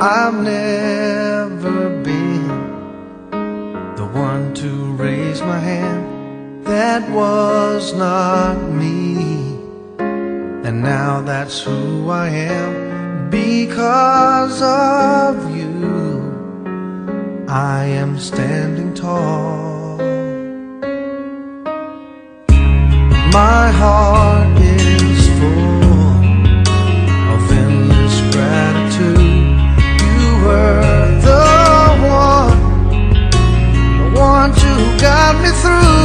I've never been the one to raise my hand. That was not me. And now that's who I am because of you. I am standing tall. My heart. got me through.